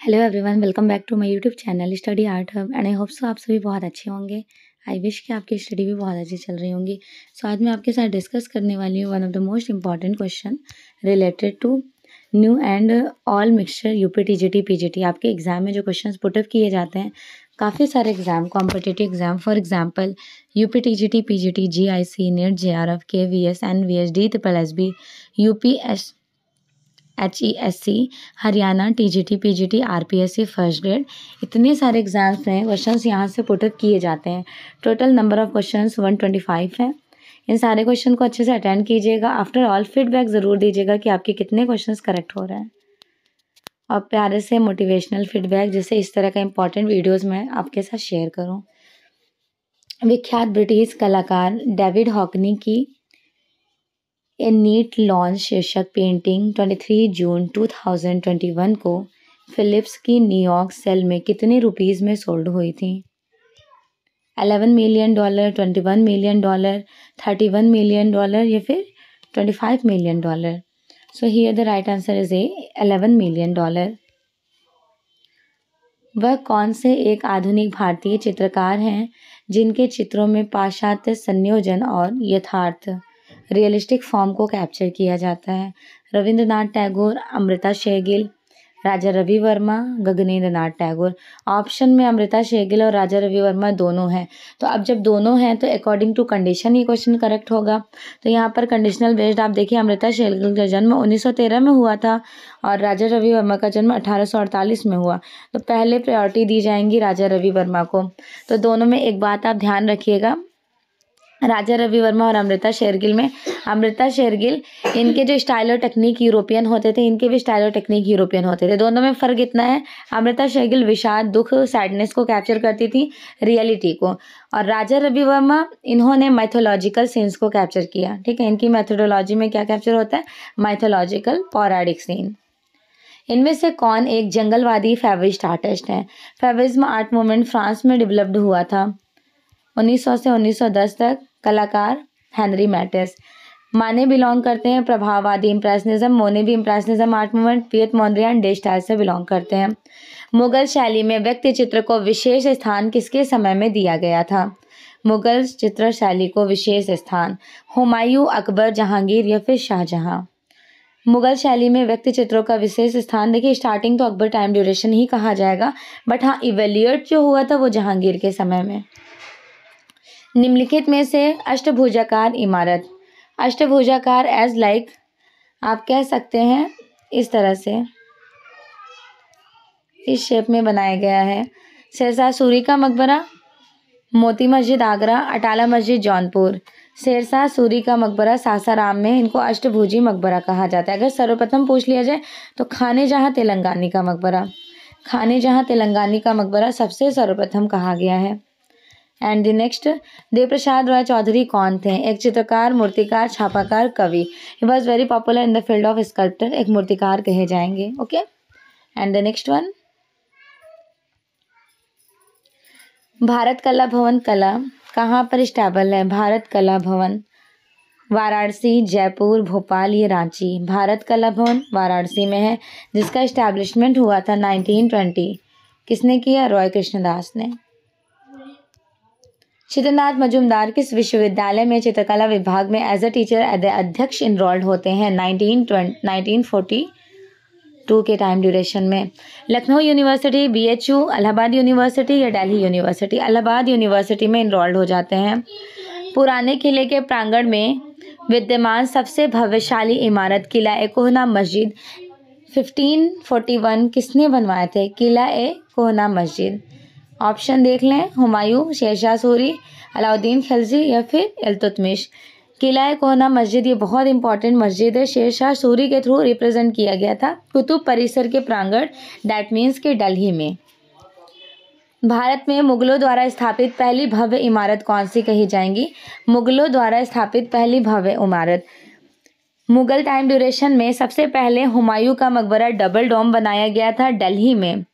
Hello everyone welcome back to my YouTube channel study art hub and I hope so आप सभी बहुत अच्छे होंगे। आई विश कि आपकी स्टडी भी बहुत अच्छी चल रही होंगी। सो so, आज मैं आपके साथ डिस्कस करने वाली हूँ one of the most important question related to new and all mixture UP T G T P G T आपके एग्ज़ाम में जो क्वेश्चन पुटअप किए जाते हैं काफ़ी सारे exam competitive exam for example U P T G T P G T G I C NET J R F K V S N V S D triple S B U P S H E S C Haryana T G T P G T R P S C first grade इतने सारे exams हैं question यहाँ से put up किए जाते हैं। Total number of question one twenty five हैं। इन सारे क्वेश्चन को अच्छे से अटेंड कीजिएगा। आफ्टर ऑल फीडबैक ज़रूर दीजिएगा कि आपके कितने क्वेश्चन करेक्ट हो रहे हैं। और प्यारे से मोटिवेशनल फीडबैक जैसे इस तरह का इंपॉर्टेंट वीडियोज़ मैं आपके साथ शेयर करूँ। विख्यात ब्रिटिश कलाकार डेविड हॉकनी की ए नीट लॉन्च शीर्षक पेंटिंग 23 जून 2021 को फिलिप्स की न्यूयॉर्क सेल में कितने रुपीस में सोल्ड हुई थी? 11 million dollar 21 million dollar 31 million dollar या फिर 25 million dollar so here the right answer is A 11 million dollar वह कौन से एक आधुनिक भारतीय चित्रकार हैं जिनके चित्रों में पाश्चात्य संयोजन और यथार्थ रियलिस्टिक फॉर्म को कैप्चर किया जाता है? रविंद्रनाथ टैगोर, अमृता शेगिल राजा रवि वर्मा गगनेंद्र नाथ टैगोर। ऑप्शन में अमृता शेगिल और राजा रवि वर्मा दोनों हैं। तो अब जब दोनों हैं तो अकॉर्डिंग टू कंडीशन ये क्वेश्चन करेक्ट होगा। तो यहाँ पर कंडीशनल बेस्ड आप देखिए, अमृता शेगिल का जन्म 1913 में हुआ था और राजा रवि वर्मा का जन्म 1848 में हुआ। तो पहले प्रायोरिटी दी जाएँगी राजा रवि वर्मा को। तो दोनों में एक बात आप ध्यान रखिएगा। राजा रवि वर्मा और अमृता शेरगिल में। अमृता शेरगिल, इनके जो स्टाइल और टेक्निक यूरोपियन होते थे, इनके भी स्टाइल और टेक्निक यूरोपियन होते थे। दोनों में फ़र्क इतना है, अमृता शेरगिल विषाद, दुख सैडनेस को कैप्चर करती थी रियलिटी को। और राजा रवि वर्मा, इन्होंने मैथोलॉजिकल सीन्स को कैप्चर किया। ठीक है, इनकी मैथोडोलॉजी में क्या कैप्चर होता है? मैथोलॉजिकल पौराणिक सीन इनमें से कौन एक जंगलवादी फेविस्ट आर्टिस्ट है? फेविज्म आर्ट मूवमेंट फ्रांस में डेवलप्ड हुआ था। 1900 से 1910 तक कलाकार हेनरी मैटिस। माने बिलोंग करते हैं, प्रभाववादी इम्प्रेशनिज्म मोने भी impressionism art movement Piet Mondrian de Stijl से बिलोंग करते हैं। मुगल शैली में व्यक्ति चित्र को विशेष स्थान किसके समय में दिया गया था? मुगल चित्र शैली को विशेष स्थान, हुमायूं, अकबर, जहांगीर या फिर शाहजहां? मुगल शैली में व्यक्ति चित्रों का विशेष स्थान, देखिए स्टार्टिंग तो अकबर टाइम ड्यूरेशन ही कहा जाएगा बट हाँ इवेल्यूएट जो हुआ था वो जहांगीर के समय में। निम्नलिखित में से अष्टभुजाकार इमारत। अष्टभुजाकार एज लाइक आप कह सकते हैं इस तरह से। इस शेप में बनाया गया है। शेरशाह सूरी का मकबरा, मोती मस्जिद आगरा, अटाला मस्जिद जौनपुर। शेरशाह सूरी का मकबरा सासाराम में, इनको अष्टभुजी मकबरा कहा जाता है। अगर सर्वप्रथम पूछ लिया जाए तो खाने जहाँ तेलंगानी का मकबरा। खाने जहाँ तेलंगानी का मकबरा सबसे सर्वप्रथम कहा गया है। And the next Dev Prasad Roy Chowdhury कौन थे? एक चित्रकार, मूर्तिकार, छापाकार, कवि। He was very popular in the field of sculptor एक मूर्तिकार कहे जाएँगे okay and the next one Bharat Kala Bhavan कला। कहाँ पर स्टेबल है? भारत कला भवन। वाराणसी, जयपुर, भोपाल, ये रांची। भारत कला भवन वाराणसी में है, जिसका इस्टेब्लिशमेंट हुआ था 1920 किसने किया? रॉय कृष्णदास ने। चित्रनाथ मजुमदार किस विश्वविद्यालय में चित्रकला विभाग में एज अ टीचर अध्यक्ष इनरोल्ड होते हैं? नाइनटीन नाइनटीन फोर्टी टू के टाइम ड्यूरेशन में। Lucknow university B H U Allahabad university या दिल्ली यूनिवर्सिटी इलाहाबाद यूनिवर्सिटी में इनरोल्ड हो जाते हैं। पुराने किले के प्रांगण में विद्यमान सबसे भव्यशाली इमारत किला ए कोहना मस्जिद। 1541 किसने बनवाए थे? किला ए कोहना मस्जिद। ऑप्शन देख लें, हुमायूं शेरशाह सूरी, अलाउद्दीन खिलजी या फिर इल्तुतमिश किला कोहना मस्जिद, ये बहुत इंपॉर्टेंट मस्जिद है। शेरशाह सूरी के थ्रू रिप्रेजेंट किया गया था। कुतुब परिसर के प्रांगण डैट मीन्स के डलही में। भारत में मुगलों द्वारा स्थापित पहली भव्य इमारत कौन सी कही जाएँगी? मुगलों द्वारा स्थापित पहली भव्य इमारत। मुगल टाइम ड्यूरेशन में सबसे पहले हुमायूं का मकबरा डबल डोम बनाया गया था दिल्ली में।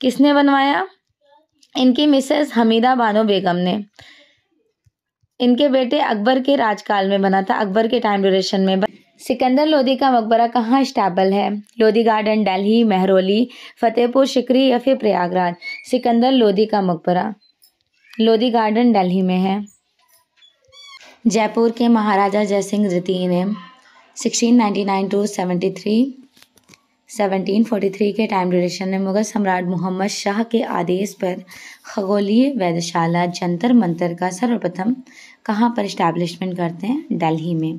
किसने बनवाया? इनकी मिसेस हमीदा बानो बेगम ने। इनके बेटे अकबर के राजकाल में बना था, अकबर के टाइम ड्यूरेशन में सिकंदर लोधी का मकबरा कहाँ स्टैबल है? लोधी गार्डन दिल्ली, महरौली, फतेहपुर, शिकरी या फिर प्रयागराज? सिकंदर लोधी का मकबरा। लोधी गार्डन दिल्ली में है। जयपुर के महाराजा जयसिंह द्वितीय ने। 1699 टू 73 1743 के टाइम ड्यूरेशन में मुगल सम्राट मोहम्मद शाह के आदेश पर खगोलीय वैधशाला जंतर मंतर का सर्वप्रथम कहाँ पर इस्टेब्लिशमेंट करते हैं? दिल्ली में।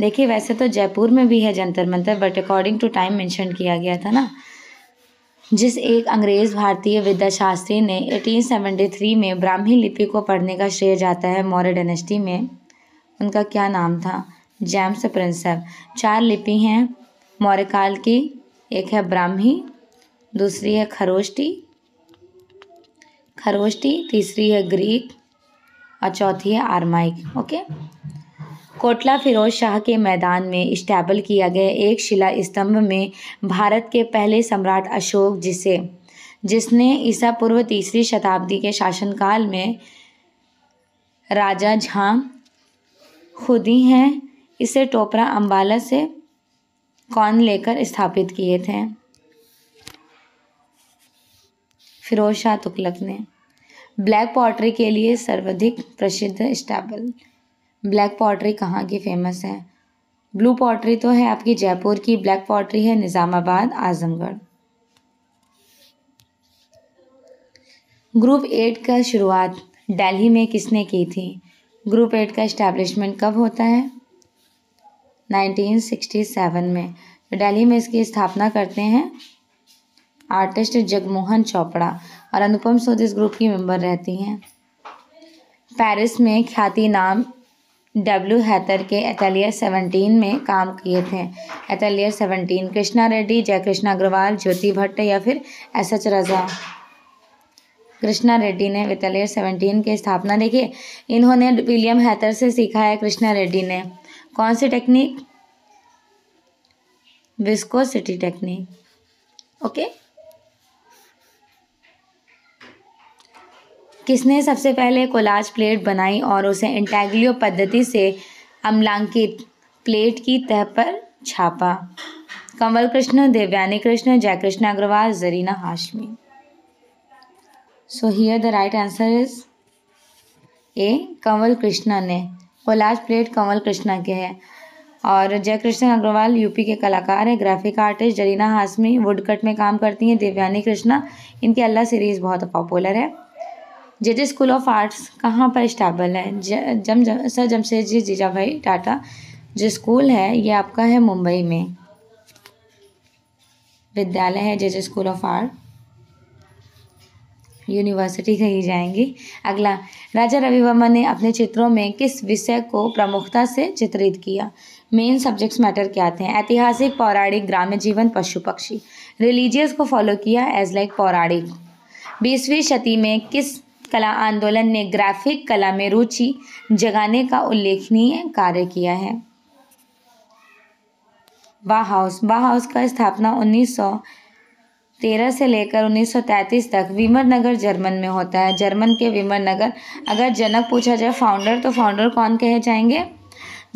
देखिए, वैसे तो जयपुर में भी है Jantar Mantar but according to time mention किया गया था ना, जिस एक अंग्रेज़ भारतीय विद्या शास्त्री ने 1873 में ब्राह्मी लिपि को पढ़ने का श्रेय जाता है मौर्य डेनेस्टी में, उनका क्या नाम था? जैम्स प्रिंसप चार लिपि हैं मौर्य काल की, एक है ब्राह्मी, दूसरी है खरोष्टी खरोष्टी, तीसरी है ग्रीक और चौथी है आरमाइक, ओके? कोटला फिरोज शाह के मैदान में स्टैबल किया गया एक शिला स्तंभ में भारत के पहले सम्राट अशोक जिसे, जिसने ईसा पूर्व तीसरी शताब्दी के शासनकाल में राजा झां खुदी हैं, इसे टोपरा अंबाला से कौन लेकर स्थापित किए थे। फिरोज शाह तुगलक ने। ब्लैक पॉटरी के लिए सर्वाधिक प्रसिद्ध स्टैबल। ब्लैक पॉटरी कहाँ की फ़ेमस है? ब्लू पॉटरी तो है आपकी जयपुर की, ब्लैक पॉटरी है निज़ामाबाद, आजमगढ़। ग्रुप एट का शुरुआत दिल्ली में किसने की थी? ग्रुप एट का इस्टेब्लिशमेंट कब होता है? 1967 में। तो दिल्ली में इसकी स्थापना करते हैं आर्टिस्ट जगमोहन चोपड़ा और अनुपम सूद इस ग्रुप की मेंबर रहती हैं। पेरिस में ख्याति नाम डब्ल्यू हैतर के एथेलियर सेवनटीन में काम किए थे। एथेलियर सेवनटीन, कृष्णा रेड्डी जय कृष्णा अग्रवाल, ज्योति भट्ट या फिर एस एच रजा। कृष्णा रेड्डी ने वितलियर सेवनटीन की स्थापना देखिए इन्होंने विलियम हैतर से सीखा है कृष्णा रेड्डी ने। कौन सी टेक्निक विस्कोसिटी टेक्निक ओके किसने सबसे पहले कोलाज प्लेट बनाई और उसे इंटैग्लियो पद्धति से अम्लांकित प्लेट की तह पर छापा? Kanwal Krishna Devyani Krishna Jaikrishna Agarwal, Zarina Hashmi. So here the right answer is A Kanwal Krishna ने। कोलाज प्लेट कंवल कृष्णा के है। और जय कृष्ण अग्रवाल यूपी के कलाकार हैं graphic artist Zarina Hashmi woodcut में काम करती हैं, देवयानी कृष्णा, इनकी अल्लाह सीरीज़ बहुत पॉपुलर है। J J school of arts कहाँ पर स्टेबल है? जम जम, सर जमशेदजी जीजा भाई टाटा, जो स्कूल है, ये आपका है मुंबई में। विद्यालय है J J school of art university कही जाएँगी। अगला, राजा रवि वर्मा ने अपने चित्रों में किस विषय को प्रमुखता से चित्रित किया? मेन सब्जेक्ट्स मैटर क्या थे? ऐतिहासिक, पौराणिक, ग्राम्य जीवन, पशु पक्षी। रिलीजियस को फॉलो किया एज लाइक पौराणिक। बीसवीं शती में किस कला आंदोलन ने ग्राफिक कला में रुचि जगाने का उल्लेखनीय कार्य किया है? बा हाउस बा हाउस का स्थापना 1913 से लेकर 1933 तक विमर नगर जर्मन में होता है। जर्मन के विमर नगर अगर जनक पूछा जाए फाउंडर तो फाउंडर कौन कहे जाएँगे?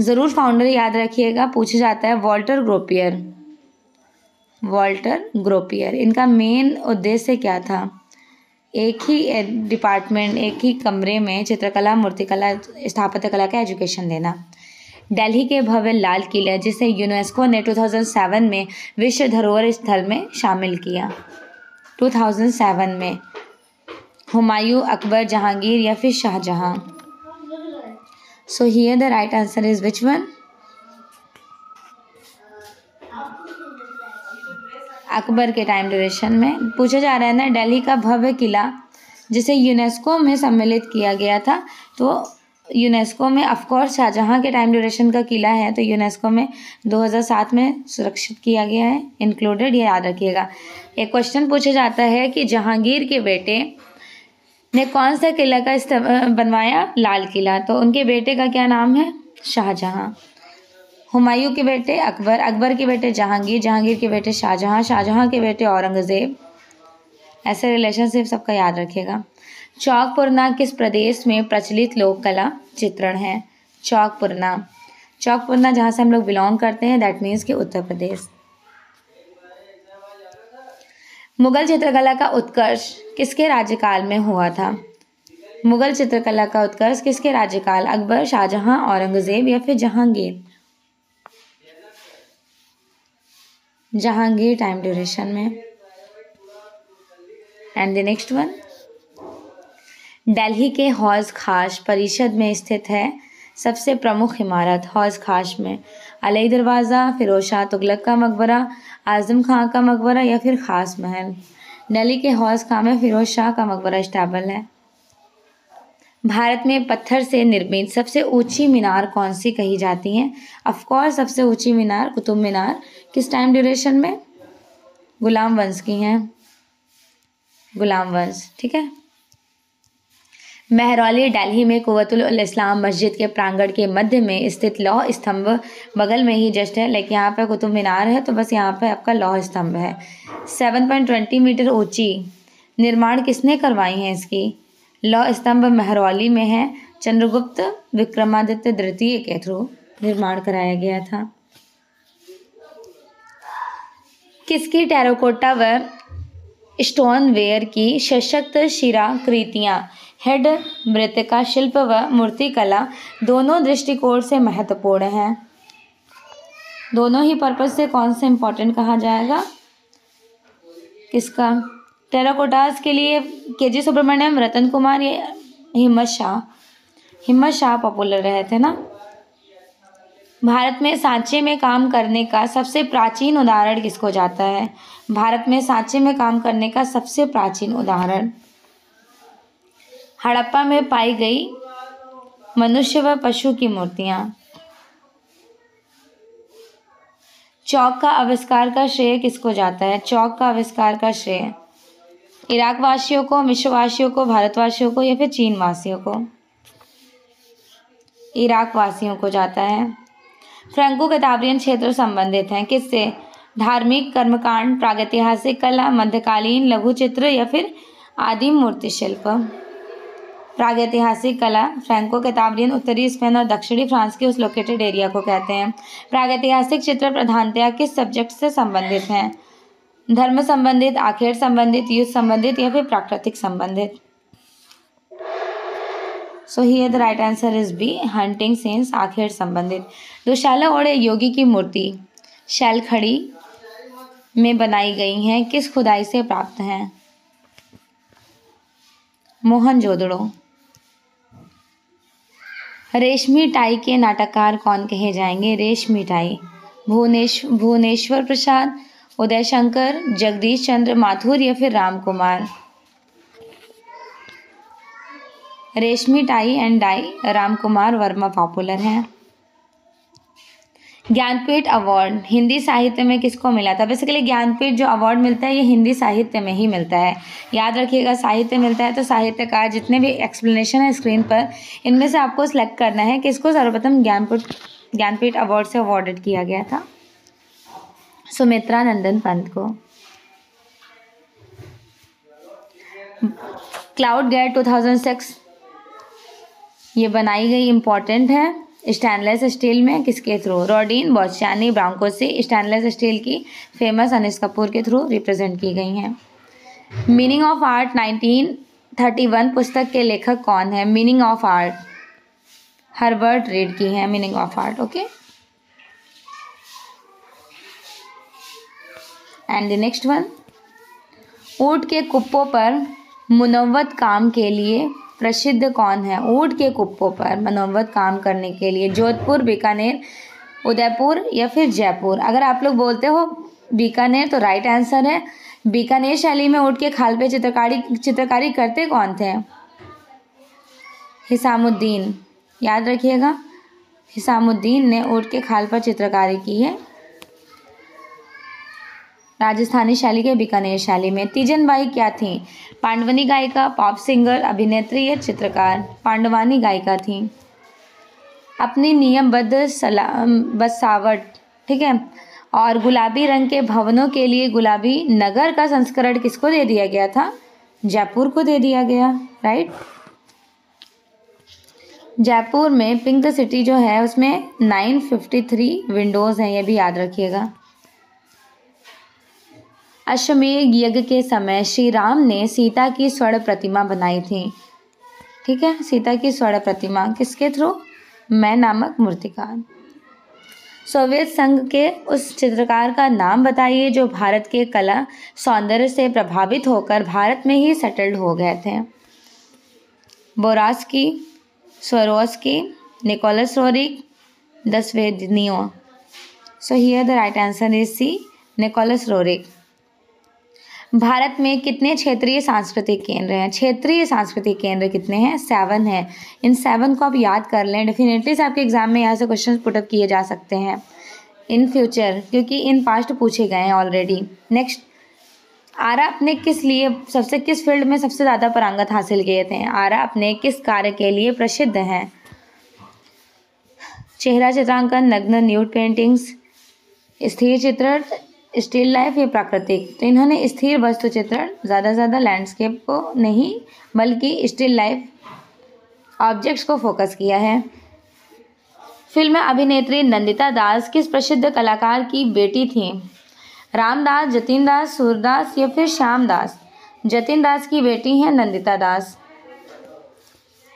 ज़रूर फाउंडर याद रखिएगा, पूछा जाता है वॉल्टर ग्रोपियर। वॉल्टर ग्रोपियर, इनका मेन उद्देश्य क्या था? एक ही डिपार्टमेंट एक ही कमरे में चित्रकला, मूर्तिकला स्थापत्य कला का एजुकेशन देना। दिल्ली के भव्य लाल किला, जिसे यूनेस्को ने 2007 में विश्व धरोहर स्थल में शामिल किया। 2007 में हुमायूं अकबर जहांगीर या फिर Shahjahan. So here the right answer is which one Akbar के टाइम ड्यूरेशन में। पूछा जा रहा है ना, दिल्ली का भव्य किला, जिसे यूनेस्को में सम्मिलित किया गया था तो यूनेस्को में ऑफकोर्स शाहजहाँ के टाइम ड्यूरेशन का किला है तो यूनेस्को में 2007 में सुरक्षित किया गया है इंक्लूडेड ये याद रखिएगा। एक क्वेश्चन पूछा जाता है कि जहांगीर के बेटे ने कौन सा किला का बनवाया? लाल किला। तो उनके बेटे का क्या नाम है? शाहजहाँ। हुमायूं के बेटे अकबर अकबर के बेटे जहांगीर जहांगीर के बेटे शाहजहाँ शाहजहाँ के बेटे औरंगज़ेब। ऐसे रिलेशनशिप सबका याद रखिएगा। चौकपुरना किस प्रदेश में प्रचलित लोक कला चित्रण है? चौकपुरना। चौकपुरना, जहाँ से हम लोग बिलोंग करते हैं दैट मीन्स कि उत्तर प्रदेश। मुगल चित्रकला का उत्कर्ष किसके राज्यकाल में हुआ था? मुगल चित्रकला का उत्कर्ष किसके राज्यकाल? अकबर, शाहजहां, औरंगज़ेब या फिर जहांगीर? जहांगीर टाइम ड्यूरेशन में। And the next one Delhi के हौज खास परिषद में स्थित है। सबसे प्रमुख इमारत हौज खास में। अलई दरवाज़ा फिरोज शाह तुगलक का मकबरा, आज़म खां का मकबरा या फिर ख़ास महल। दिल्ली के हौज खां में फिरोज शाह का मकबरा स्टेबल है। भारत में पत्थर से निर्मित सबसे ऊँची मीनार कौन सी कही जाती हैं? अफकोर्स सबसे ऊँची मीनार कुतुब मीनार। किस टाइम ड्यूरेशन में? गुलाम वंश की हैं। गुलाम वंश, ठीक है? महरौली दिल्ली में कुवतुल इस्लाम मस्जिद के प्रांगण के मध्य में स्थित लौह स्तंभ बगल में ही जस्ट है। लेकिन यहाँ पर कुतुब मीनार है तो बस यहाँ पे आपका लौह स्तंभ है। सेवन पॉइंट ट्वेंटी मीटर ऊँची निर्माण किसने करवाई है इसकी? लौह स्तंभ महरौली में है। चंद्रगुप्त विक्रमादित्य द्वितीय के थ्रू निर्माण कराया गया था। किसकी टेराकोटा व स्टोन वेयर की सशक्त शिरा कृतियाँ हेड, मृतिका, शिल्प व मूर्तिकला दोनों दृष्टिकोण से महत्वपूर्ण हैं। दोनों ही पर्पज से कौन सा इम्पोर्टेंट कहा जाएगा? किसका? टेराकोटास के लिए के जी सुब्रमण्यम, रतन कुमार, या हिम्मत शाह। हिम्मत शाह पॉपुलर रहे थे ना? भारत में सांचे में काम करने का सबसे प्राचीन उदाहरण किसको जाता है? भारत में सांचे में काम करने का सबसे प्राचीन उदाहरण। हड़प्पा में पाई गई मनुष्य व पशु की मूर्तियाँ। चौक का आविष्कार का श्रेय किसको जाता है? चौक का आविष्कार का श्रेय। इराक वासियों को मिश्रवासियों को, भारतवासियों को या फिर चीन वासियों को? इराक वासियों को जाता है। फ्रेंको कताबरियन क्षेत्र संबंधित हैं। किससे? धार्मिक कर्मकांड, प्रागैतिहासिक कला, मध्यकालीन लघु चित्र या फिर आदिम मूर्ति शिल्प प्रागैतिहासिक कला, फ्रेंको कताबरियन, उत्तरी स्पेन और दक्षिणी फ्रांस के उस लोकेटेड एरिया को कहते हैं। प्रागैतिहासिक चित्र प्रधानतया किस सब्जेक्ट से संबंधित हैं? धर्म संबंधित, आखेर संबंधित, युद्ध संबंधित या फिर प्राकृतिक संबंधित? So here the right answer is B hunting sense आखेर संबंधित। दुशाला ओढ़े योगी की मूर्ति शैलखड़ी में बनाई गई हैं, किस खुदाई से प्राप्त हैं? मोहन जोदड़ो। रेशमी टाई के नाटककार कौन कहे जाएँगे? रेशमी टाई। भुवनेश, भुवनेश्वर प्रसाद, उदय शंकर, जगदीश चंद्र माथुर या फिर राम कुमार? रेशमी tie and dye, Ram Kumar Verma popular हैं। ज्ञानपीठ अवार्ड, हिंदी साहित्य में किसको मिला था? बेसिकली ज्ञानपीठ जो अवार्ड मिलता है, ये हिंदी साहित्य में ही मिलता है। याद रखिएगा, साहित्य मिलता है तो साहित्यकार जितने भी एक्सप्लेनेशन है स्क्रीन पर, इनमें से आपको सिलेक्ट करना है कि इसको सर्वप्रथम ज्ञानपीठ ज्ञानपीठ अवार्ड से अवार्डेड किया गया था। सुमित्रा नंदन पंत को। क्लाउड गेट 2006 ये बनाई गई इंपॉर्टेंट है। स्टैनलेस स्टील में किसके थ्रू? रोडीन बॉचानी ब्राउंको से स्टैनलेस स्टील की फ़ेमस अनिस कपूर के थ्रू रिप्रेजेंट की गई हैं। मीनिंग ऑफ़ आर्ट 1931 पुस्तक के लेखक कौन है? Meaning of art. Herbert Read की है meaning of art, okay? And the next one ऊट के कुप्पों पर मुनवत काम के लिए प्रसिद्ध कौन है? ऊँट के कुप्पों पर मनोवत काम करने के लिए जोधपुर, बीकानेर, उदयपुर या फिर जयपुर? अगर आप लोग बोलते हो बीकानेर तो राइट आंसर है, बीकानेर शैली में ऊँट के खाल पे चित्रकारी चित्रकारी करते कौन थे? हिसामुद्दीन। याद रखिएगा, हिसामुद्दीन ने ऊँट के खाल पर चित्रकारी की है। राजस्थानी शैली के बीकानेर शैली में तीजन बाई क्या थी? पांडवनी गायिका पॉप सिंगर अभिनेत्री या चित्रकार, पांडवानी गायिका थी। अपनी नियमबद्ध बसावट, ठीक है? और गुलाबी रंग के भवनों के लिए गुलाबी नगर का संस्करण किसको दे दिया गया था? जयपुर को दे दिया गया राइट जयपुर में पिंक सिटी जो है, उसमें 953 विंडोज़ हैं, ये भी याद रखिएगा। अश्वमेध यज्ञ के समय श्री राम ने सीता की स्वर्ण प्रतिमा बनाई थी। ठीक है? सीता की स्वर्ण प्रतिमा किसके थ्रू? मैं नामक मूर्तिकार। सोवियत संघ के उस चित्रकार का नाम बताइए जो भारत के कला सौंदर्य से प्रभावित होकर भारत में ही सेटल्ड हो गए थे। बोरास्की स्वरोस्की Nicholas Roerich, दसवेदनियो। So here the right answer is C Nicholas Roerich. Bharat में कितने क्षेत्रीय सांस्कृतिक केंद्र हैं? क्षेत्रीय सांस्कृतिक केंद्र कितने हैं? सेवन हैं। इन सेवन को आप याद कर लें। डेफिनेटली आपके एग्ज़ाम में यहाँ से क्वेश्चन पुटअप किए जा सकते हैं। इन फ्यूचर क्योंकि इन पास्ट पूछे गए हैं ऑलरेडी नेक्स्ट आरा अपने किस लिए, सबसे किस फ़ील्ड में सबसे ज़्यादा परांगत हासिल किए थे? आरा अपने किस कार्य के लिए प्रसिद्ध हैं? चेहरा चित्रांकन, नग्न न्यूड पेंटिंग्स स्थिर चित्र स्टिल लाइफ या प्राकृतिक? तो इन्होंने स्थिर वस्तु चित्रण, ज़्यादा से ज़्यादा लैंडस्केप को नहीं, बल्कि स्टिल लाइफ ऑब्जेक्ट्स को फोकस किया है। फ़िल्म अभिनेत्री नंदिता दास किस प्रसिद्ध कलाकार की बेटी थी? रामदास जतिन दास सूरदास या फिर श्याम दास? जतिन दास की बेटी हैं नंदिता दास।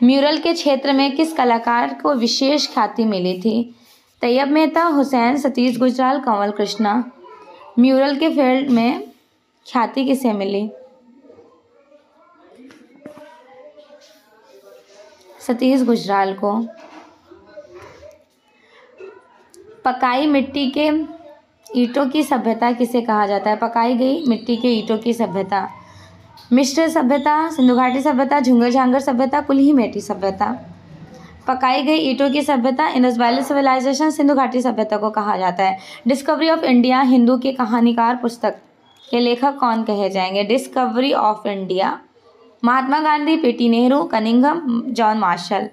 म्यूरल के क्षेत्र में किस कलाकार को विशेष ख्याति मिली थी? तैयब मेहता, हुसैन, सतीश गुजराल, कंवल कृष्णा। म्यूरल के फ़ील्ड में ख्याति किसे मिली? सतीश गुजराल को। पकाई मिट्टी के ईंटों की सभ्यता किसे कहा जाता है? पकाई गई मिट्टी के ईंटों की सभ्यता। मिश्र सभ्यता सिंधु घाटी सभ्यता झुंगर झांगर सभ्यता, कुल्ही मेटी सभ्यता। पकाई गई ईंटों की सभ्यता इंडस वैली सिविलाइजेशन सिंधु घाटी सभ्यता को कहा जाता है। डिस्कवरी ऑफ़ इंडिया हिंदू के कहानीकार पुस्तक के लेखक कौन कहे जाएँगे? Discovery of India Mahatma Gandhi Pt Nehru Cunningham John Marshall.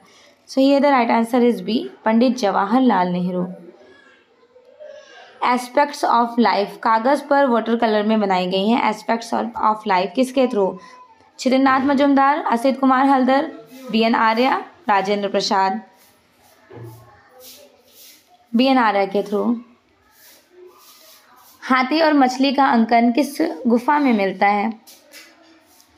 So ये the right answer is B Pandit Jawaharlal Nehru. Aspects of life कागज़ पर वाटर कलर में बनाई गई हैं। एस्पेक्ट्स ऑफ़ लाइफ किसके through छिरनाथ Majumdar, Asit Kumar Haldar B N Arya Rajendra Prasad. B N Arya के through हाथी और मछली का अंकन किस गुफा में मिलता है?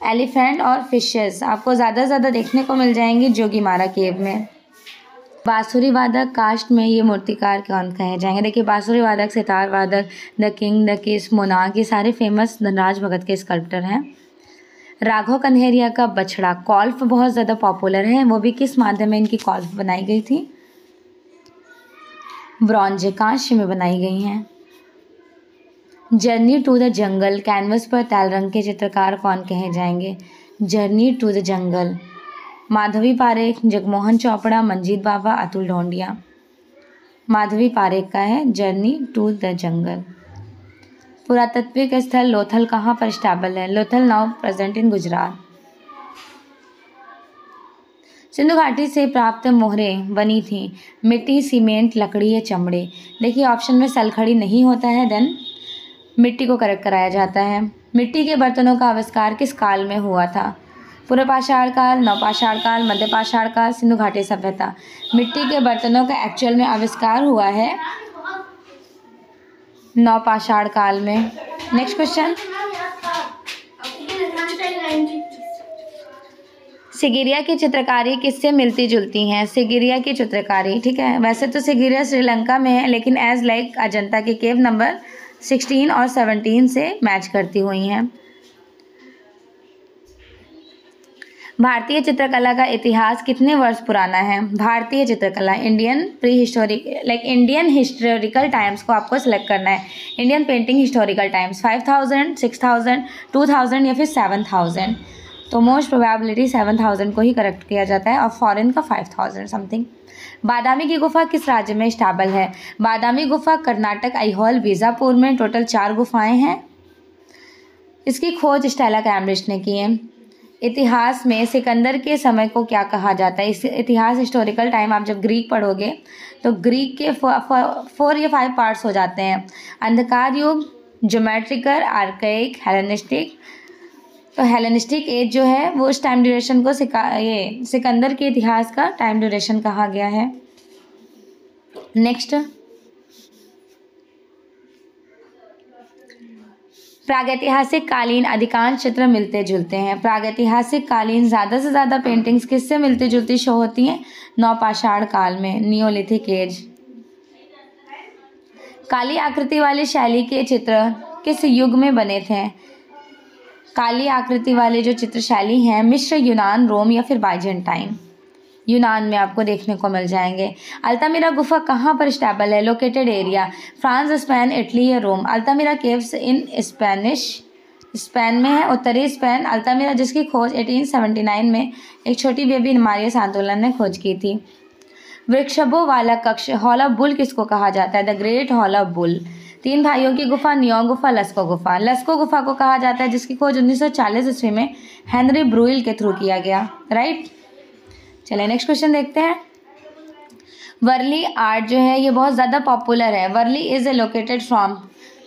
एलिफेंट और फिशेस आपको ज़्यादा से ज़्यादा देखने को मिल जाएँगी जोगीमारा केव में। बांसुरी वादक कास्ट में ये मूर्तिकार कौन कहे जाएँगे? देखिए बांसुरी वादक सितार वादक द किंग, द किस, मोनाक, ये सारे फ़ेमस धनराज भगत के स्कल्प्टर हैं। राघव कन्हेरिया का बछड़ा कॉल्फ बहुत ज़्यादा पॉपुलर है, वो भी किस माध्यम में इनकी कॉल्फ बनाई गई थी? ब्रॉन्ज कांस्य में बनाई गई हैं। Journey to the jungle, canvas पर तैल रंग के चित्रकार कौन कहे जाएँगे? Journey to the jungle, Madhavi Parekh, Jagmohan Chopra, Manjit Bawa Atul ढोंडिया Madhavi Parekh का है जर्नी टू द जंगल। पुरातत्विक स्थल लोथल कहाँ पर स्टेबल है? Lothal now present in Gujarat. Sindhu घाटी से प्राप्त मोहरें बनी थी। मिट्टी, सीमेंट, लकड़ी, या चमड़े। देखिए, ऑप्शन में सलखड़ी नहीं होता है, देन मिट्टी को करेक्ट कराया जाता है। मिट्टी के बर्तनों का आविष्कार किस काल में हुआ था? पूर्वपाषाण काल नवपाषाण काल मध्यपाषाण काल, सिंधु घाटी सभ्यता। मिट्टी के बर्तनों का एक्चुअल में आविष्कार हुआ है नौपाषाण काल में। नेक्स्ट क्वेश्चन सिगिरिया की चित्रकारी किससे मिलती जुलती हैं? सिगिरिया की चित्रकारी, ठीक है? वैसे तो सिगिरिया श्रीलंका में है, लेकिन एज लाइक अजंता के केव नंबर सिक्सटीन और सेवनटीन से मैच करती हुई हैं। भारतीय चित्रकला का इतिहास कितने वर्ष पुराना है? भारतीय चित्रकला Indian prehistoric like Indian historical times को आपको सिलेक्ट करना है। Indian painting historical times five thousand six thousand two thousand या फिर सेवन थाउज़ेंड तो मोस्ट प्रोबेबिलिटी सेवन थाउज़ेंड को ही करेक्ट किया जाता है और फॉरेन का फाइव थाउज़ेंड समथिंग बादामी की गुफा किस राज्य में स्टाबल है? बादामी गुफा कर्नाटक अहोल बीजापुर में टोटल चार गुफाएँ हैं। इसकी खोज स्टेला कैम्ब्रिज ने की है। इतिहास में सिकंदर के समय को क्या कहा जाता है? इस इतिहास हिस्टोरिकल टाइम आप जब ग्रीक पढ़ोगे तो ग्रीक के फोर या फाइव पार्ट्स हो जाते हैं। अंधकार युग जोमेट्रिकल आर्कैक हेलेनिस्टिक तो हेलेनिस्टिक एज जो है, वो उस टाइम ड्यूरेशन को सिका, ये सिकंदर के इतिहास का टाइम ड्यूरेशन कहा गया है। नेक्स्ट प्रागैतिहासिक कालीन अधिकांश चित्र मिलते जुलते हैं। प्रागैतिहासिक कालीन ज़्यादा से ज़्यादा पेंटिंग्स किससे मिलती जुलती शो होती हैं? नौपाषाण काल में। नियोलिथिक एज काली आकृति वाली शैली के चित्र किस युग में बने थे? काली आकृति वाले जो चित्र शैली हैं मिश्र यूनान, रोम या फिर बाइजेंटाइन। यूनान में आपको देखने को मिल जाएँगे। अल्तामिरा गुफा कहाँ पर स्टेबल है? Located area France Spain Italy या Rome Altamira caves in Spanish Spain में है, उत्तरी स्पेन अल्तामीरा जिसकी खोज 1879 में एक छोटी बेबी मारियस आंदोलन ने खोज की थी। वृक्षभों वाला कक्ष, हॉल ऑफ़ बुल किसको कहा जाता है? The great hall of bull तीन भाइयों की गुफा न्यो गुफा, लस्को गुफा। लस्को गुफा को कहा जाता है, जिसकी खोज 1940 ईस्वी में हेनरी ब्रुइल के थ्रू किया गया। राइट चलिए नेक्स्ट क्वेश्चन देखते हैं। वर्ली आर्ट जो है, ये बहुत ज़्यादा पॉपुलर है। Warli is a located from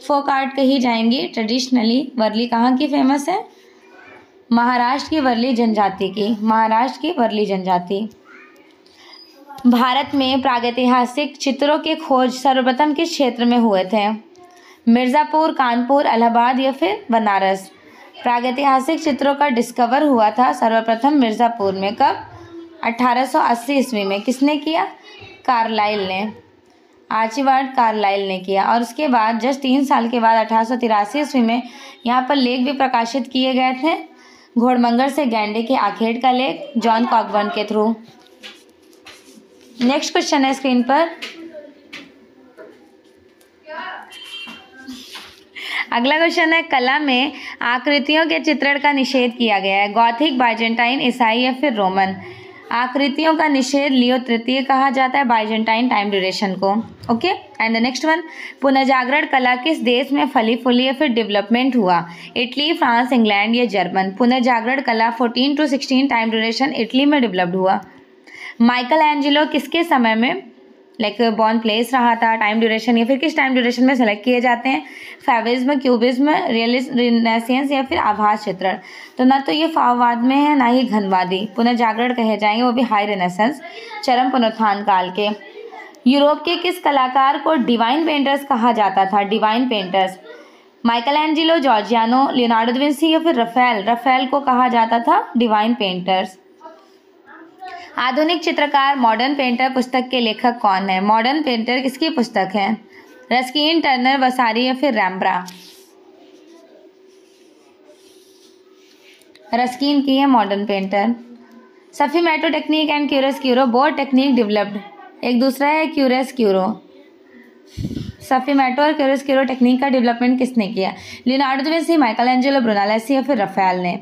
folk art कही जाएँगी ट्रेडिशनली वर्ली कहाँ की फ़ेमस है? महाराष्ट्र की वर्ली जनजाति की, महाराष्ट्र की वर्ली जनजाति। भारत में प्रागैतिहासिक चित्रों के खोज सर्वप्रथम किस क्षेत्र में हुए थे? मिर्ज़ापुर, कानपुर इलाहाबाद या फिर बनारस? प्रागैतिहासिक चित्रों का डिस्कवर हुआ था सर्वप्रथम मिर्ज़ापुर में, कब? 1880 ईस्वी में किसने किया? कार्लाइल ने। आर्चिवार्ड कार्लाइल ने किया। और उसके बाद, जस्ट तीन साल के बाद, अठारह ईस्वी में यहाँ पर लेख भी प्रकाशित किए गए थे। घोड़मंगर से गैंडे के आखेड़ का लेख, जॉन कॉकबर्न के थ्रू। नेक्स्ट क्वेश्चन है स्क्रीन पर। अगला क्वेश्चन है, कला में आकृतियों के चित्रण का निषेध किया गया है। गौथिक बाइजेंटाइन ईसाई या फिर रोमन? आकृतियों का निषेध लियो तृतीय कहा जाता है बाइजेंटाइन टाइम ड्यूरेशन को। Okay and the next one पुनर्जागरण कला किस देश में फली फुली या फिर डेवलपमेंट हुआ? इटली फ्रांस इंग्लैंड या जर्मन पुनर्जागरण कला 14 टू 16 टाइम ड्यूरेशन इटली में डेवलप्ड हुआ। माइकल एंजिलो किसके समय में लाइक बॉर्न प्लेस रहा था टाइम ड्यूरेशन या फिर किस टाइम ड्यूरेशन में सेलेक्ट किए जाते हैं? फेविज्म क्यूबिज्म रियलिस या फिर आभास चित्रण? तो ना तो ये फाववाद में है, ना ही घनवादी पुनर्जागरण कहे जाएँगे, वो भी हाई रेनेसेंस चरम पुनरुत्थान काल के. यूरोप के किस कलाकार को डिवाइन पेंटर्स कहा जाता था? Divine painters Michelangelo Giorgione Leonardo Vinci या फिर रफेल रफेल को कहा जाता था डिवाइन पेंटर्स आधुनिक चित्रकार मॉडर्न पेंटर पुस्तक के लेखक कौन है? मॉडर्न पेंटर किसकी पुस्तक है? रस्किन टर्नर वसारी या फिर रैम्ब्रा रस्किन की है modern painter sfumato technique and chiaroscuro both technique developed एक दूसरा है क्यूरस क्यूरो सफ़ी मेट्रो और क्यूरस क्यूरो टेक्निक का डेवलपमेंट किसने किया? Leonardo Vinci Michelangelo Brunelleschi या फिर रफेल ने?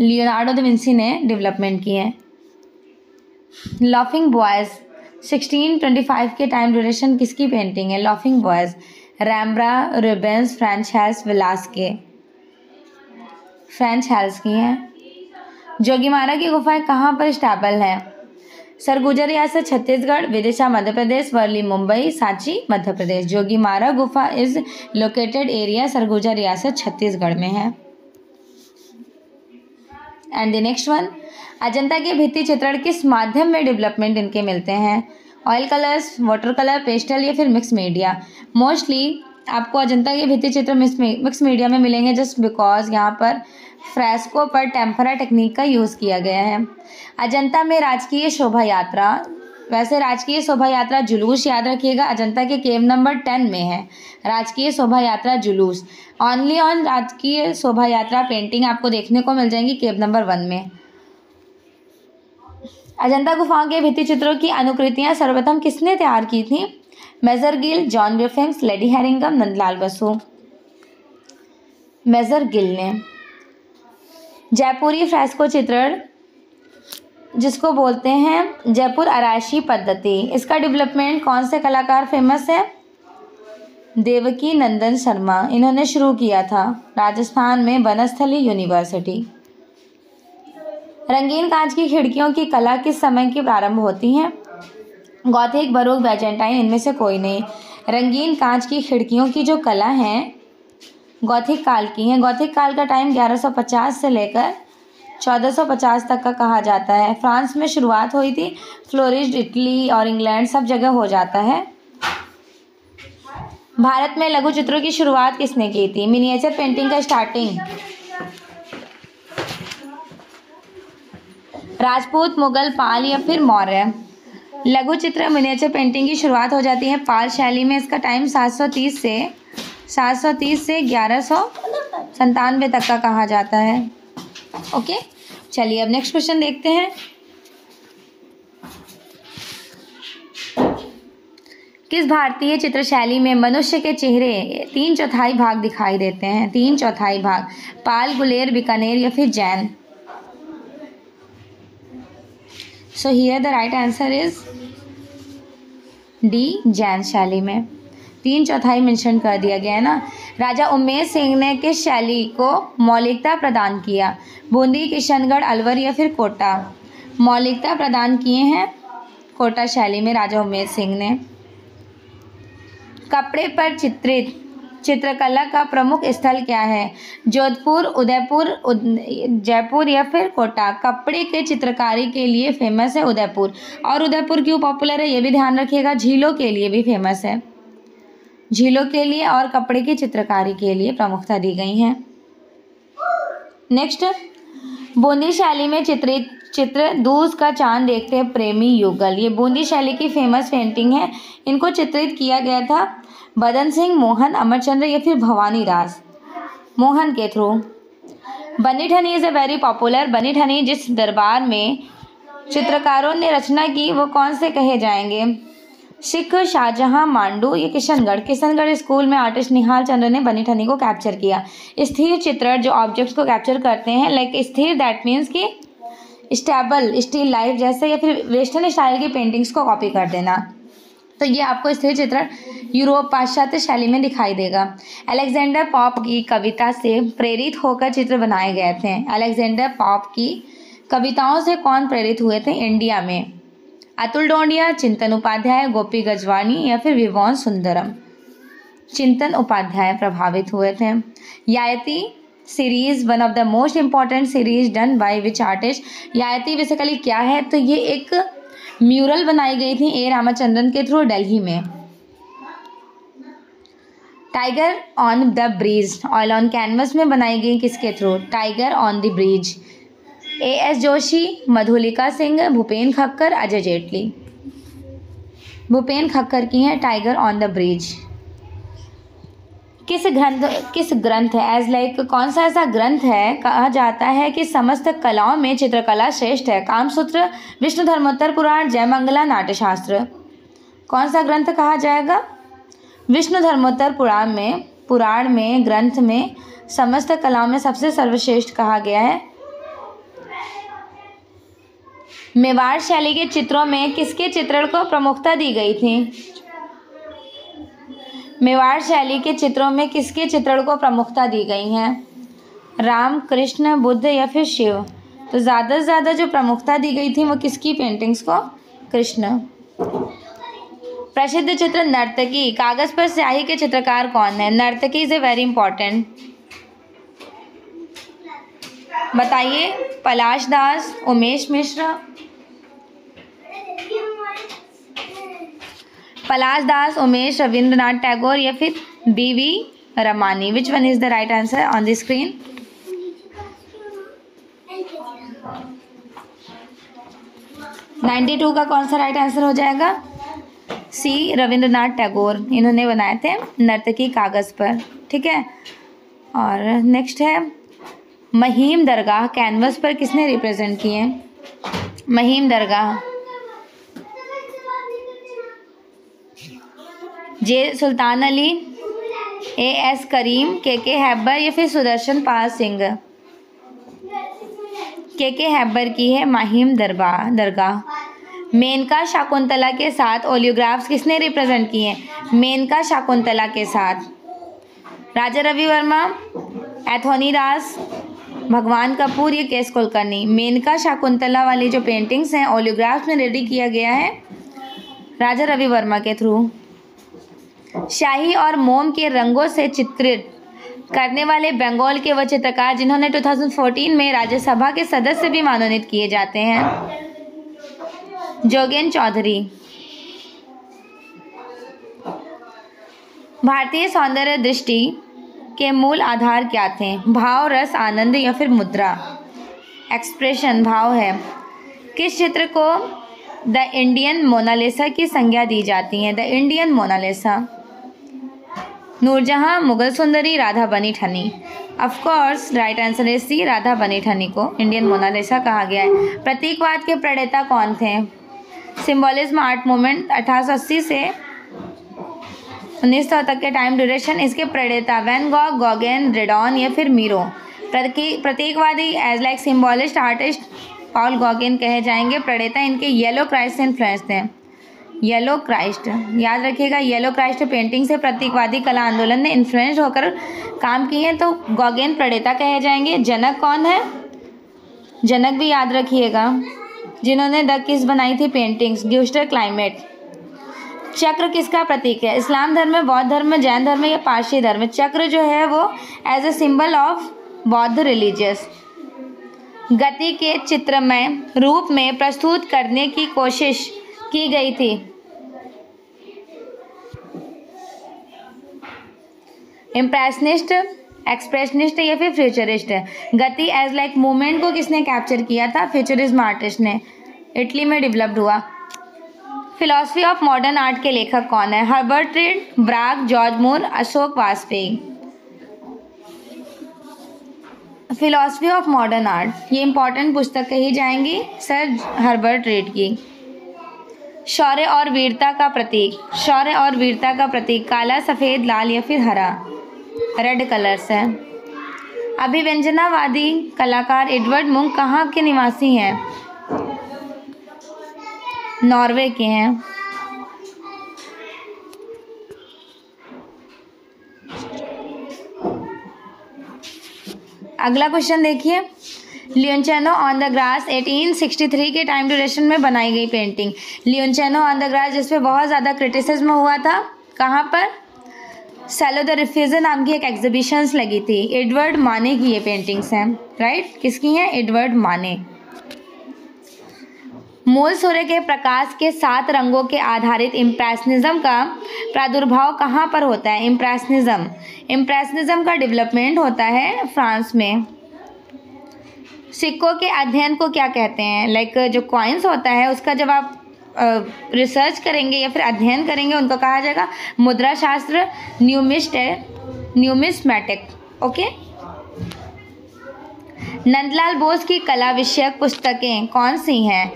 लियोनार्डो द ने डेवलपमेंट की है। लॉफिंग बॉयज़ 1625 के टाइम ड्यूरेशन किसकी पेंटिंग है? Laughing boys Rembrandt Rubens Frans Hals Velazquez के। फ्रेंच हेल्स की हैं। जोगीमारा की गुफाएँ कहाँ पर स्टैबल हैं? सरगुजा रियासत छत्तीसगढ़, विदिशा, मध्य प्रदेश, वर्ली, मुंबई, सांची, मध्य प्रदेश। जोगीमारा गुफा इज़ लोकेटेड एरिया सरगुजा रियासत छत्तीसगढ़ में है। And the next one Ajanta के भित्ति चित्रण किस माध्यम में डेवलपमेंट इनके मिलते हैं? Oil colours water colour pastel या फिर मिक्स मीडिया मोस्टली आपको अजंता के भित्ति चित्र मिक्स मीडिया में मिलेंगे जस्ट बिकॉज़ यहाँ पर फ्रेस्को पर टेम्परा टेक्निक का यूज़ किया गया है। अजंता में राजकीय शोभा यात्रा वैसे राजकीय शोभा यात्रा जुलूस याद रखिएगा, अजंता के केव नंबर टेन में है। राजकीय शोभा यात्रा जुलूस। ओनली ऑन राजकीय शोभा यात्रा पेंटिंग आपको देखने को मिल जाएँगी केव नंबर वन में। अजंता गुफाओं के भित्ति चित्रों की अनुकृतियाँ सर्वप्रथम किसने तैयार की थी? Major Gill John Griffiths Lady Herringham, Nandlal Bose. Major Gill ने। जयपुरी फ्रेस्को चित्रण जिसको बोलते हैं जयपुर अराशी पद्धति। इसका डेवलपमेंट कौन से कलाकार फ़ेमस है? देवकी नंदन शर्मा। इन्होंने शुरू किया था राजस्थान में वनस्थली यूनिवर्सिटी रंगीन कांच की खिड़कियों की कला किस समय की प्रारंभ होती है? गौथिक बरोक बैजेंटाइन इनमें से कोई नहीं। रंगीन कांच की खिड़कियों की जो कला है गौथिक काल की है। गौथिक काल का टाइम 1150 से लेकर 1450 तक का कहा जाता है। फ्रांस में शुरुआत हुई थी फ्लोरिश इटली और इंग्लैंड, सब जगह हो जाता है। भारत में लघु चित्रों की शुरुआत किसने की थी? मिनिएचर पेंटिंग का स्टार्टिंग। राजपूत, मुगल, पाल या फिर मौर्य? लघु चित्र मिनिएचर पेंटिंग की शुरुआत हो जाती है पाल शैली में। इसका टाइम 730 से 730 से ग्यारह सौ संतानवे तक का कहा जाता है। ओके चलिए, अब नेक्स्ट क्वेश्चन देखते हैं। किस भारतीय चित्र शैली में मनुष्य के चेहरे तीन चौथाई भाग दिखाई देते हैं? तीन चौथाई भाग, पाल, गुलेर, बीकानेर या फिर Jain? So here the right answer is D Jain शैली में। तीन चौथाई मेंशन कर दिया गया है ना। राजा उमेश सिंह ने किस शैली को मौलिकता प्रदान किया? बूंदी किशनगढ़ अलवर या फिर कोटा? मौलिकता प्रदान किए हैं कोटा शैली में राजा उमेश सिंह ने। कपड़े पर चित्रित चित्रकला का प्रमुख स्थल क्या है? जोधपुर उदयपुर उद, जयपुर या फिर कोटा? कपड़े के चित्रकारी के लिए फ़ेमस है उदयपुर। और उदयपुर क्यों पॉपुलर है ये भी ध्यान रखिएगा झीलों के लिए भी फ़ेमस है। झीलों के लिए और कपड़े की चित्रकारी के लिए प्रमुखता दी गई है। नेक्स्ट बूंदी शैली में चित्रित चित्र दूस का चाँद देखते हैं प्रेमी युगल। ये बूंदी शैली की फ़ेमस पेंटिंग है। इनको चित्रित किया गया था बदन सिंह, मोहन, अमरचंद्र या फिर भवानी दास मोहन के through. Bani Thani is a very popular Bani Thani जिस दरबार में चित्रकारों ने रचना की, वो कौन से कहे जाएँगे? सिख शाहजहां मांडू, ये किशनगढ़। किशनगढ़ स्कूल में आर्टिस्ट निहाल चंद्र ने बनी ठनी को कैप्चर किया। स्थिर चित्र जो ऑब्जेक्ट्स को कैप्चर करते हैं लाइक स्थिर दैट मीन्स कि स्टेबल, स्टील लाइफ जैसे, या फिर वेस्टर्न स्टाइल की पेंटिंग्स को कॉपी कर देना। तो ये आपको स्थिर चित्र यूरोप पाश्चात्य शैली में दिखाई देगा। अलेक्जेंडर पॉप की कविता से प्रेरित होकर चित्र बनाए गए थे। अलेक्जेंडर पॉप की कविताओं से कौन प्रेरित हुए थे? इंडिया में। अतुल डोंडिया, चिंतन उपाध्याय, गोपी गजवानी या फिर विवोन सुंदरम। चिंतन उपाध्याय प्रभावित हुए थे। Yayati series one of the most important series done by which artist Yayati basically क्या है? तो ये एक म्यूरल बनाई गई थी ए रामाचंद्रन के थ्रू दिल्ली में। Tiger on the bridge oil on canvas में बनाई गई किसके through tiger on the bridge A S Joshi Madhulika Singh Bhupen Khakhar Ajay Jaitley Bhupen Khakhar की हैं टाइगर ऑन द ब्रिज किस ग्रंथ किस ग्रंथ है? एज लाइक like, कौन सा ऐसा ग्रंथ है? कहा जाता है कि समस्त कलाओं में चित्रकला श्रेष्ठ है। कामसूत्र विष्णु धर्मोत्तर पुराण जयमंगला नाट्यशास्त्र। कौन सा ग्रंथ कहा जाएगा? विष्णु धर्मोत्तर पुराण में पुराण में ग्रंथ में समस्त कलाओं में सबसे सर्वश्रेष्ठ कहा गया है। मेवाड़ शैली के चित्रों में किसके चित्रण को प्रमुखता दी गई थी? मेवाड़ शैली के चित्रों में किसके चित्रण को प्रमुखता दी गई है? राम, कृष्ण, बुद्ध या फिर शिव? तो ज़्यादा से ज़्यादा जो प्रमुखता दी गई थी वो किसकी पेंटिंग्स को? कृष्ण। प्रसिद्ध चित्र नर्तकी। कागज़ पर स्याही के चित्रकार कौन है? नर्तकी इज़ ए वेरी इंपॉर्टेंट बताइए, पलाश दास, उमेश मिश्रा पलाश दास, उमेश, रविंद्रनाथ टैगोर, या फिर B V Ramani. Which one is the right answer on the screen ninety two का कौन सा राइट आंसर हो जाएगा? सी रविंद्रनाथ टैगोर। इन्होंने बनाए थे नर्तकी कागज़ पर। ठीक है? और नेक्स्ट है, महीम दरगाह कैनवस पर किसने रिप्रेजेंट किए? महीम दरगाह। जे सुल्तान अली, ए एस करीम, के के हैबर, या फिर सुदर्शन पाल सिंह। के के हैबर की है माहिम दरबार दरगाह। मेनका शाकुंतला के साथ ओलियोग्राफ्स किसने रिप्रेजेंट किए हैं? मेनका शाकुंतला के साथ। राजा रवि वर्मा, एथोनी दास, भगवान कपूर, ये केस कुलकर्णी। मेनका शाकुंतला वाली जो पेंटिंग्स हैं, ओलियोग्राफ्स में रेडी किया गया है राजा रवि वर्मा के थ्रू शाही और मोम के रंगों से चित्रित करने वाले बंगाल के वह चित्रकार, जिन्होंने 2014 में राज्यसभा के सदस्य भी मनोनीत किए जाते हैं। जोगेन चौधरी। भारतीय सौंदर्य दृष्टि के मूल आधार क्या थे? भाव, रस, आनंद या फिर मुद्रा? एक्सप्रेशन भाव है। किस चित्र को द इंडियन मोनालिसा की संज्ञा दी जाती है? The Indian Mona Lisa. Noorjahan, Mughal Sundari, Radha Bani Thani. Of course right answer है सी राधा बनी ठनी को। इंडियन मोनालिसा कहा गया है। प्रतीकवाद के प्रणेता कौन थे? सिम्बोलिज्म आर्ट मूवमेंट अठारह से उन्नीस सौ तक के टाइम ड्यूरेशन इसके प्रणेता वैन गॉग गॉगेन रेडॉन या फिर Miro प्रतीकवादी as like symbolist artist Paul Gauguin कहे जाएँगे। प्रणेता इनके येलो क्राइस्ट इन्फ्लुएंस थे येलो क्राइस्ट याद रखिएगा येलो क्राइस्ट पेंटिंग से प्रतीकवादी कला आंदोलन ने इन्फ्लुएंस होकर काम किए हैं तो गॉगेन प्रणेता कहे जाएँगे। जनक कौन है? जनक भी याद रखिएगा, जिन्होंने द किस बनाई थी पेंटिंग्स ड्यूस्टर क्लाइमेट चक्र किसका प्रतीक है? इस्लाम धर्म में, बौद्ध धर्म में, जैन धर्म या पारसी धर्म चक्र जो है वो एज ए सिंबल ऑफ़ बौद्ध रिलीजियस गति के चित्रमय रूप में प्रस्तुत करने की कोशिश की गई थी। इम्प्रेशनिस्ट एक्सप्रेशनिस्ट या फिर फ्यूचरिस्ट गति एज लाइक मूवमेंट को किसने कैप्चर किया था? फ्यूचरिज्म आर्टिस्ट ने। इटली में डेवलप्ड हुआ। फिलॉसफी ऑफ़ मॉडर्न आर्ट के लेखक कौन है? Herbert Read Braque George Moore Ashok Vajpeyi philosophy of modern art ये इंपॉर्टेंट पुस्तक कही जाएँगी, सर हर्बर्ट रेड की। शौर्य और वीरता का प्रतीक। शौर्य और वीरता का प्रतीक, काला, सफ़ेद, लाल या फिर हरा। रेड कलर्स है। अभिव्यंजनावादी कलाकार एडवर्ड मुंग कहाँ के निवासी हैं? नॉर्वे के हैं। अगला क्वेश्चन देखिए। लियोनचैनो ऑन द ग्रास 1863 के टाइम ड्यूरेशन में बनाई गई painting luncheon on the grass जिसपे बहुत ज़्यादा क्रिटिसिज्म हुआ था, कहाँ पर? सेलो द रिफ्यूजन नाम की एक एग्जीबिशंस लगी थी। एडवर्ड माने की ये पेंटिंग्स हैं राइट किसकी हैं? एडवर्ड माने मूल सूर्य के प्रकाश के सात रंगों के आधारित इम्प्रेशनिज्म का प्रादुर्भाव कहाँ पर होता है? इम्प्रेशनिज्म इम्प्रेशनिज्म का डेवलपमेंट होता है फ्रांस में। सिक्कों के अध्ययन को क्या कहते हैं? लाइक like, जो कॉइन्स होता है उसका जब आप रिसर्च करेंगे या फिर अध्ययन करेंगे, उनको कहा जाएगा मुद्रा शास्त्र न्यूमिस्ट न्यूमिस्मैटिक ओके? नंदलाल बोस की कला विषयक पुस्तकें कौन सी हैं?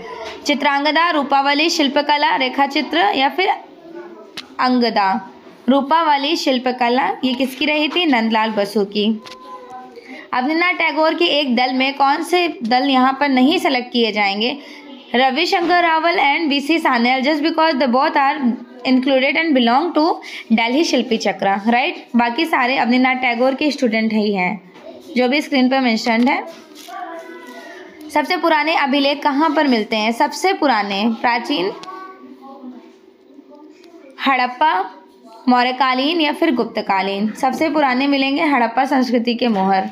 चित्रांगदा, रूपावली शिल्पकला, रेखाचित्र या फिर अंगदा? रूपावली शिल्पकला, ये किसकी रही थी? नंदलाल बसु की। अवनीनाथ टैगोर के एक दल में कौन से दल यहाँ पर नहीं सेलेक्ट किए जाएँगे? Ravishankar Raval and B C Sanyal just because the both are included and belong to Delhi Shilpi Chakra right बाकी सारे अवनीनाथ टैगोर के स्टूडेंट ही हैं, जो भी स्क्रीन पर मैंशनड है। सबसे पुराने अभिलेख कहाँ पर मिलते हैं? सबसे पुराने, प्राचीन हड़प्पा, मौर्यकालीन या फिर गुप्तकालीन? सबसे पुराने मिलेंगे हड़प्पा संस्कृति के मोहर।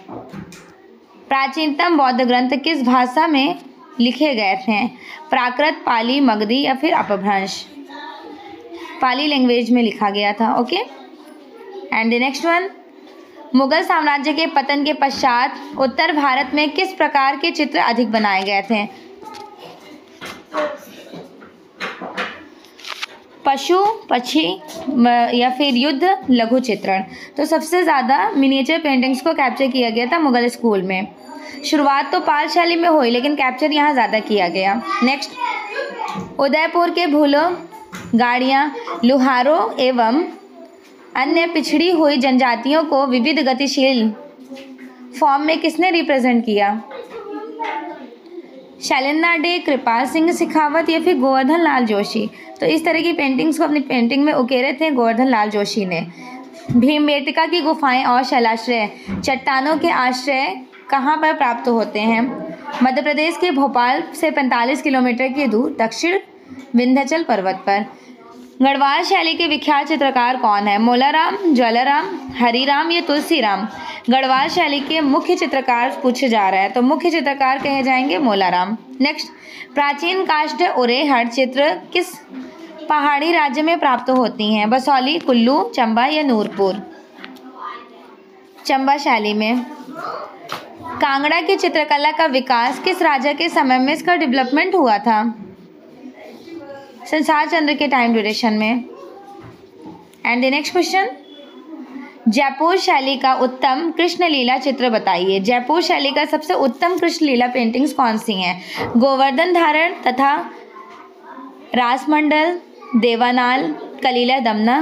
प्राचीनतम बौद्ध ग्रंथ किस भाषा में लिखे गए थे। प्राकृत, पाली, मगधी या फिर अपभ्रंश। पाली लैंग्वेज में लिखा गया था okay and next one Mughal साम्राज्य के पतन के पश्चात उत्तर भारत में किस प्रकार के चित्र अधिक बनाए गए थे? पशु, पक्षी या फिर युद्ध, लघु चित्रण। तो सबसे ज़्यादा मिनिएचर पेंटिंग्स को कैप्चर किया गया था मुगल स्कूल में। शुरुआत तो पाल शैली में हुई, लेकिन कैप्चर यहाँ ज़्यादा किया गया। नेक्स्ट उदयपुर के भूलो, गाड़ियाँ, लुहारों एवं अन्य पिछड़ी हुई जनजातियों को विविध गतिशील फॉर्म में किसने रिप्रेजेंट किया? शैलेंद्र डे कृपाल सिंह सिखावत या फिर गोवर्धन लाल जोशी? तो इस तरह की पेंटिंग्स को अपनी पेंटिंग में उकेरे थे गोवर्धन लाल जोशी ने। भीमबेटका की गुफाएँ और शैलाश्रय, चट्टानों के आश्रय कहाँ पर प्राप्त होते हैं? मध्य प्रदेश के भोपाल से 45 किलोमीटर की दूर, दक्षिण विंध्याचल पर्वत पर। गढ़वाल शैली के विख्यात चित्रकार कौन है? मोलाराम, ज्वलराम, हरिराम या तुलसीराम? गढ़वाल शैली के मुख्य चित्रकार पूछे जा रहे हैं तो मुख्य चित्रकार कहे जाएँगे मोलाराम। नेक्स्ट प्राचीन काष्ठ उरेहट चित्र किस पहाड़ी राज्य में प्राप्त होती हैं? बसौली, कुल्लू, चंबा या नूरपुर? चंबा शैली में। कांगड़ा की चित्रकला का विकास किस राजा के समय में इसका डेवलपमेंट हुआ था? संसार चंद्र के टाइम ड्यूरेशन में। And the next question Jaipur शैली का उत्तम कृष्ण लीला चित्र बताइए। जयपुर शैली का सबसे उत्तम कृष्ण लीला पेंटिंग्स कौन सी हैं? गोवर्धन धारण तथा Rasmandal Devanal, Kalila Damna.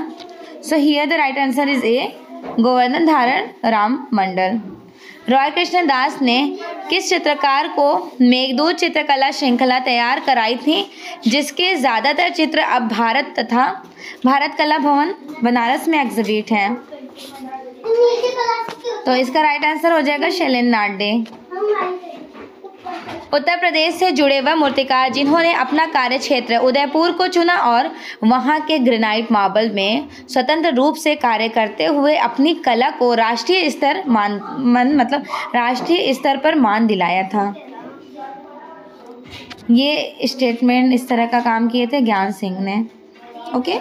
So here the right answer is A Govardhan Dharan, Ram Mandal. Roy Krishna दास ने किस चित्रकार को मेघदूत चित्रकला श्रृंखला तैयार कराई थी, जिसके ज़्यादातर चित्र अब भारत तथा भारत कला भवन, बनारस में एग्जिबिट हैं? तो इसका राइट आंसर हो जाएगा शैलेन नाडे उत्तर प्रदेश से जुड़े वह मूर्तिकार जिन्होंने अपना कार्य क्षेत्र उदयपुर को चुना और वहाँ के ग्रेनाइट मार्बल में स्वतंत्र रूप से कार्य करते हुए अपनी कला को राष्ट्रीय स्तर मान, मन मतलब राष्ट्रीय स्तर पर मान दिलाया था। ये स्टेटमेंट इस तरह का काम किए थे ज्ञान सिंह ने। ओके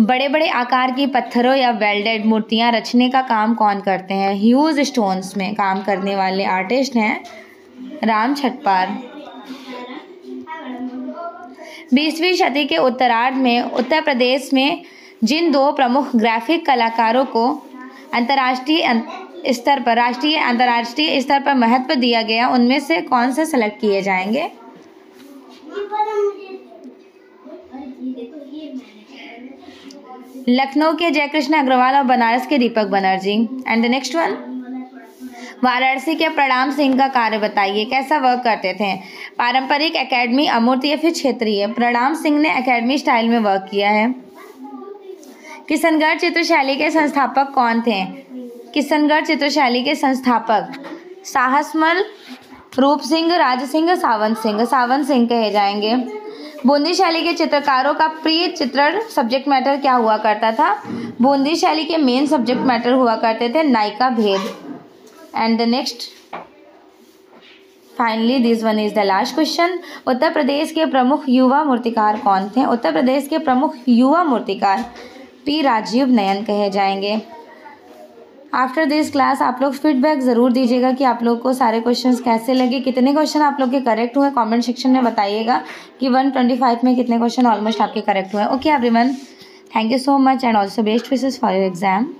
बड़े बड़े आकार की पत्थरों या वेल्डेड मूर्तियाँ रचने का काम कौन करते हैं? ह्यूज स्टोन्स में काम करने वाले आर्टिस्ट हैं राम छटपार बीसवीं शती के उत्तरार्ध में उत्तर प्रदेश में जिन दो प्रमुख ग्राफिक कलाकारों को अंतर्राष्ट्रीय स्तर पर, राष्ट्रीय अंतर्राष्ट्रीय स्तर पर महत्व दिया गया, उनमें से कौन से सेलेक्ट किए जाएँगे? लखनऊ के जयकृष्ण अग्रवाल और बनारस के Deepak Banerjee. And the next one Varanasi के प्रणाम सिंह का कार्य बताइए, कैसा वर्क करते थे? पारंपरिक एकेडमी अमूर्त या फिर क्षेत्रीय? प्रणाम सिंह ने एकेडमी स्टाइल में वर्क किया है। किशनगढ़ चित्रशैली के संस्थापक कौन थे? किशनगढ़ चित्रशैली के संस्थापक साहसमल रूप सिंह राज सिंह सावंत सिंह। सावंत सिंह कहे जाएँगे। बूंदी शैली के चित्रकारों का प्रिय चित्रण सब्जेक्ट मैटर क्या हुआ करता था? बूंदी शैली के मेन सब्जेक्ट मैटर हुआ करते थे नायिका भेद। And the next finally this one is the last question Uttar Pradesh के प्रमुख युवा मूर्तिकार कौन थे? उत्तर प्रदेश के प्रमुख युवा मूर्तिकार पी राजीव नयन कहे जाएँगे। आफ्टर दिस क्लास आप लोग फीडबैक ज़रूर दीजिएगा कि आप लोग को सारे क्वेश्चन कैसे लगे, कितने क्वेश्चन आप लोग के करेक्ट हुए कमेंट सेक्शन में बताइएगा कि 125 में कितने क्वेश्चन ऑलमोस्ट आपके करेक्ट हुए। Okay everyone thank you so much and also best wishes for your exam